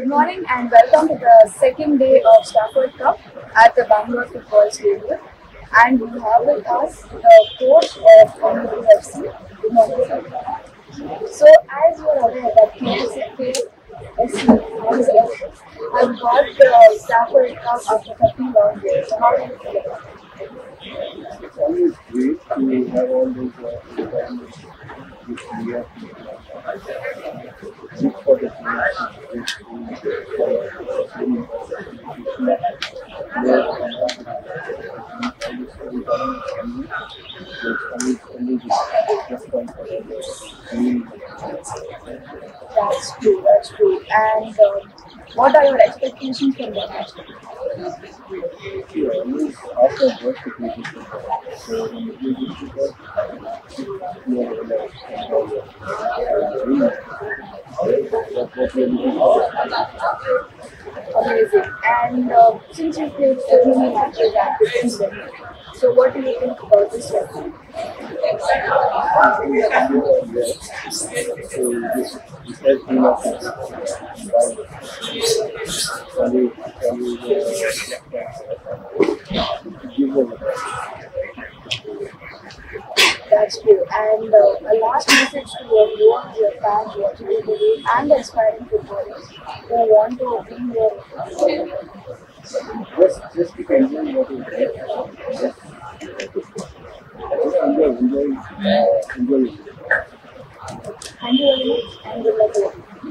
Good morning and welcome to the second day of Stafford Cup at the Bangalore Football Stadium. And we have with us the coach of Bengaluru FC, sir. So, as you are aware that KSFA have got the Stafford Cup after 30 long years. So how do you feel about it? It's always great to have all those uh, which we have to for the teams That's true, that's true. And um, what are your expectations from the match? always you you. Amazing. And uh, since you played matches at this so what do you think about this level? So this, and uh, a last message to your viewers, your fans watching the and aspiring footballers who want to be there. Just, just keep enjoying what you Just, just enjoy, enjoy, enjoy. Thank you very much, and good luck.